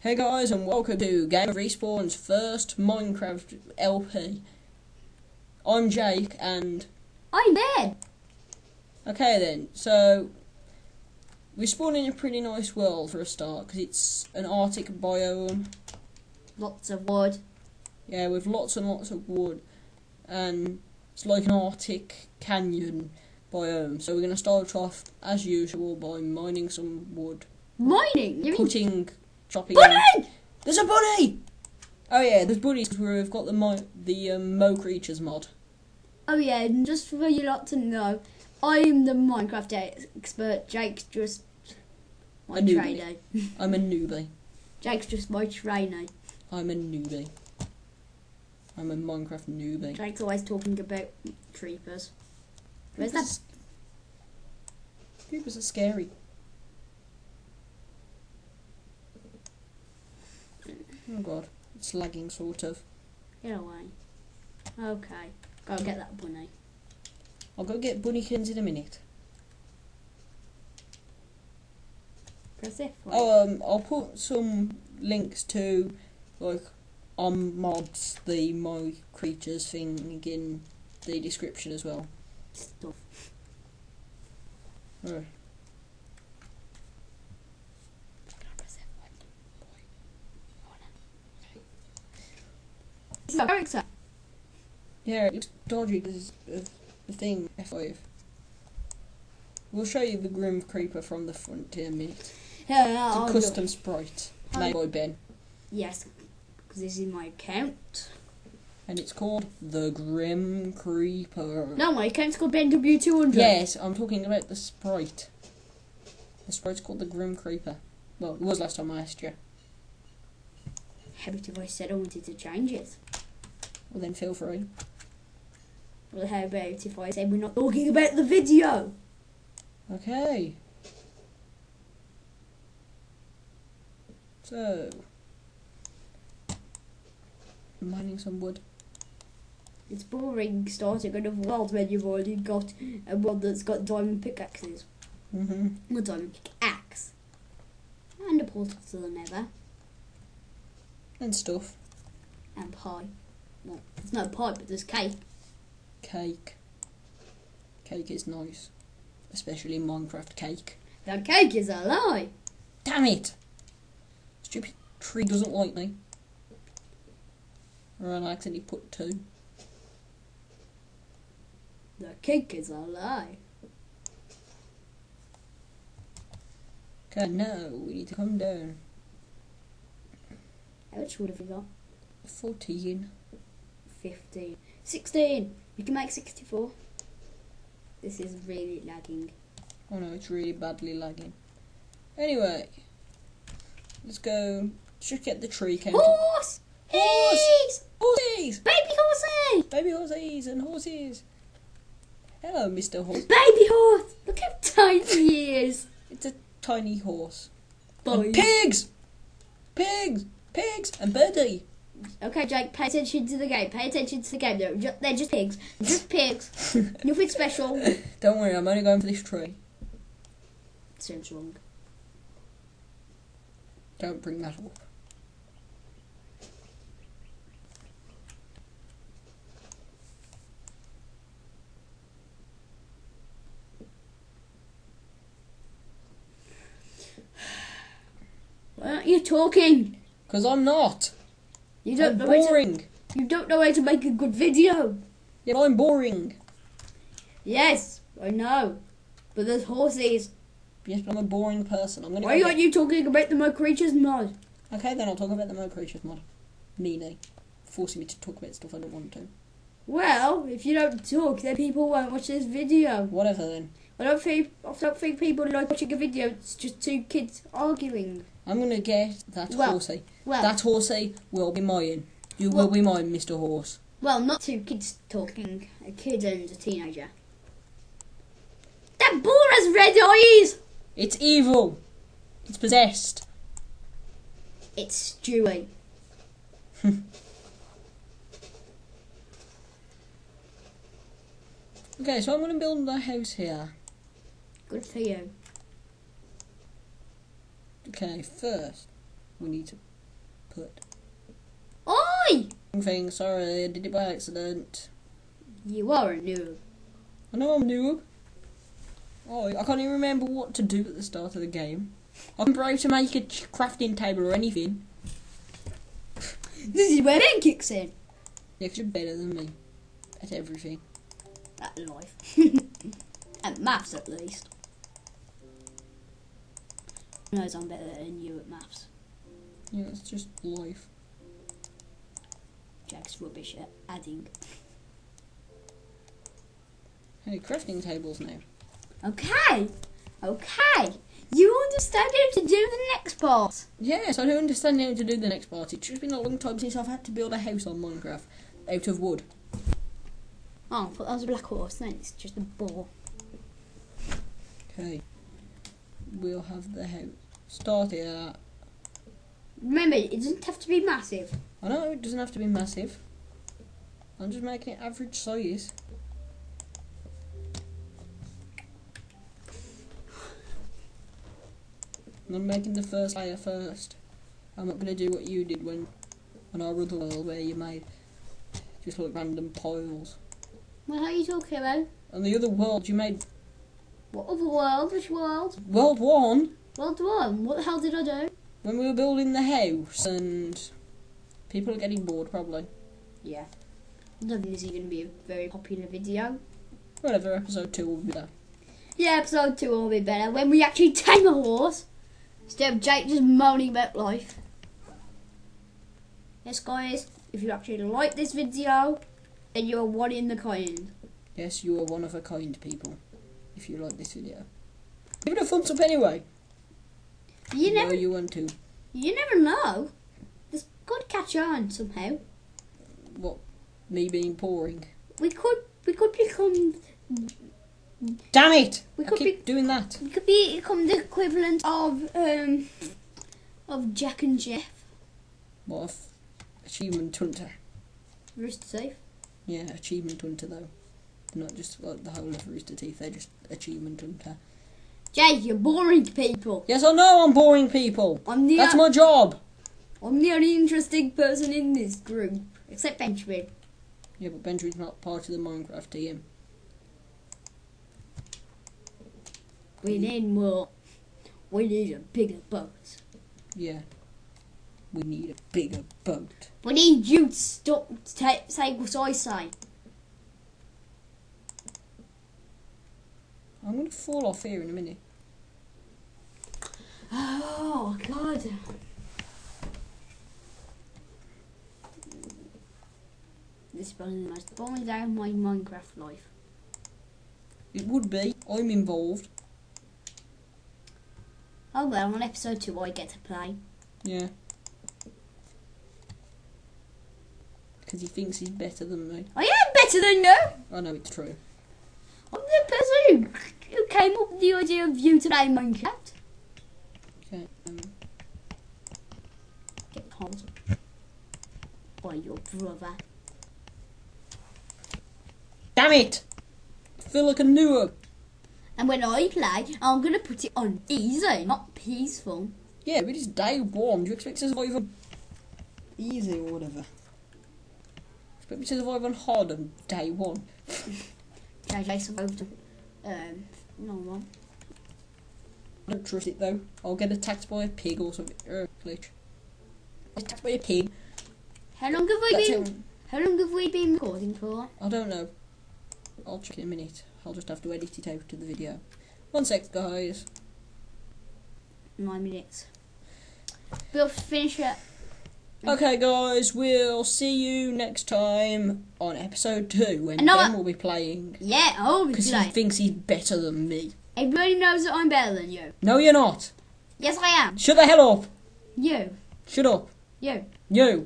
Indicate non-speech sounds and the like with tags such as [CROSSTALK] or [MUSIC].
Hey guys, and welcome to Gamer Respawn's first Minecraft LP. I'm Jake, and I'm Ben. okay then. So we spawn in a pretty nice world for a start because it's an Arctic biome. Lots of wood. Yeah, with lots and lots of wood, and it's like an Arctic canyon biome. So we're gonna start off as usual by mining some wood, Mining. You mean putting, chopping. bunny? There's a bunny! Oh yeah, there's bunnies we've got the mo- the um, Mo Creatures mod. Oh yeah, and just for you lot to know, I'm the Minecraft expert. Jake's just my A trainer. [LAUGHS] I'm a newbie. Jake's just my trainer. I'm a newbie. I'm a Minecraft newbie. Jake's always talking about creepers. Where's that? Creepers are scary. Oh god, it's lagging sort of. Get away. Okay, go get that bunny. I'll go get bunnykins in a minute. Press F. Oh, um, I'll put some links to like on mods the Mo Creatures thing in the description as well. Stuff. Oh. Press F. This is our character. Yeah, it's dodgy this of the thing F5. We'll show you the Grim Creeper from the front in a minute. Yeah, It's I'll a custom sprite made by Ben, Yes, because this is my account. and it's called the Grim Creeper. No, my account's called Ben W200. Yes, I'm talking about the sprite. The sprite's called the Grim Creeper. Well, it was last time I asked you. How if I said I wanted to change it? Well, then feel free. Well, how about if I say we're not talking about the video? Okay. So, mining some wood. It's boring starting on a world when you've already got a world that's got diamond pickaxes. Mm-hmm. A diamond pickaxe. And a portal to the nether. And stuff. And pie. Well, there's no pie, but there's cake. Cake. Cake is nice. Especially Minecraft cake. The cake is a lie. Damn it! Stupid tree doesn't like me. Or I accidentally put two. The cake is a lie. Okay, now we need to come down. How much wood have we got? 14. 15. 16! We can make 64. This is really lagging. Oh no, it's really badly lagging. Anyway, let's go. Should get the tree count. Horse! Horse! Horse! Horses! Baby horses! Baby horses and horses! Hello, Mr. Horse. Baby horse! Look how tiny he is! It's a tiny horse. And pigs! Pigs! Pigs! And birdie! Okay, Jake, pay attention to the game. Pay attention to the game. They're just, they're just pigs. Just pigs. [LAUGHS] Nothing special. Don't worry, I'm only going for this tree. Seems wrong. Don't bring that up. Why aren't you talking? Because I'm not. You I'm don't uh, know how to, you don't know how to make a good video. Yeah, I'm boring. Yes, I know. But there's horses. Yes, but I'm a boring person. I'm gonna Why go aren't you talking about the Mo Creatures mod? Okay, then I'll talk about the Mo Creatures mod. Meaning, Forcing me to talk about stuff I don't want to. Well, if you don't talk, then people won't watch this video. Whatever then. I don't think I don't think people like watching a video. It's just two kids arguing. I'm gonna get that Well, horsey. Well, That horsey will be mine. You Well- will be mine, Mr. Horse. well, not two kids talking. A kid and a teenager. That boar has red eyes. It's evil. It's possessed. It's Stewie. [LAUGHS] Okay, so I'm gonna build a house here. Good for you. Okay, first we need to put Oi! thing. Sorry, I did it by accident. You are a noob. I know I'm a noob. Oh, I can't even remember what to do at the start of the game. I can able to make a crafting table or anything. This is where Ben kicks in. Yeah, 'cause you're better than me at everything. At life. [LAUGHS] at maths, at least. Knows I'm better than you at maths. Yeah, it's just life. Jack's rubbish at adding. Hey, crafting tables now. Okay. Okay. You understand how to do the next part. Yes, I don't understand how to do the next part. It's just been a long time since I've had to build a house on Minecraft out of wood. Oh, but that was a black horse. Then it's just a ball. Okay. We'll have the house. Start it at. Remember, it doesn't have to be massive. I know it doesn't have to be massive. I'm just making it average size. And I'm making the first layer first. I'm not going to do what you did when on our other world where you made just like random piles. What are you talking about? On the other world you made What other world? Which world? world one World one. What the hell did I do? when we were building the house and people are getting bored probably. Yeah. I don't think this is going to be a very popular video. Whatever, episode two will be there. Yeah, episode two will be better when we actually tame a horse instead of Jake just moaning about life. Yes, guys, if you actually like this video, then you're one in the kind. Yes, you are one of a kind people. If you like this video, give it a thumbs up anyway. You know never, you want to. you never know. This could catch on somehow. What? Me being boring. We could, we could become, Damn it! We could be doing that. we could become the equivalent of um, of Jack and Geoff. What achievement hunter? Rooster Teeth. Yeah, achievement hunter though. Not just like the whole of Rooster Teeth. They're just achievement hunter. Jake, you're boring people. Yes, I know I'm boring people. I'm the That's my job. I'm the only interesting person in this group, except Benjamin. Yeah, but Benjamin's not part of the Minecraft team. We mm. need more. We need a bigger boat. Yeah. We need a bigger boat. We need you to stop to ta- say what I say. I'm gonna fall off here in a minute. Oh God. This is probably the most boring day of my Minecraft life. It would be. I'm involved. Oh well, on episode two I get to play. Yeah. Because he thinks he's better than me. I am better than you. I know it's true. I'm the person who, who came up with the idea of you today, play Minecraft. Okay. Um, Get told by your brother. damn it! I feel like a noob. And when I play, I'm gonna put it on easy, not peaceful. Yeah, but it's day one. Do you expect to survive on easy or whatever? Expect me to survive on hard on day one? [LAUGHS] JJ survived. Um, no. I don't trust it though. I'll get attacked by a pig or something. Er, glitch. Attacked by a pig. How long have we That's been? how, How long have we been recording for? I don't know. I'll check in a minute. I'll just have to edit it out to the video. One sec, guys. Nine minutes. We'll finish it. Okay, guys, we'll see you next time on episode two when Another- Ben will be playing. Yeah, oh, I'll Because he thinks he's better than me. Everybody knows that I'm better than you. No, you're not. Yes, I am. Shut the hell up. You. Shut up. You. You.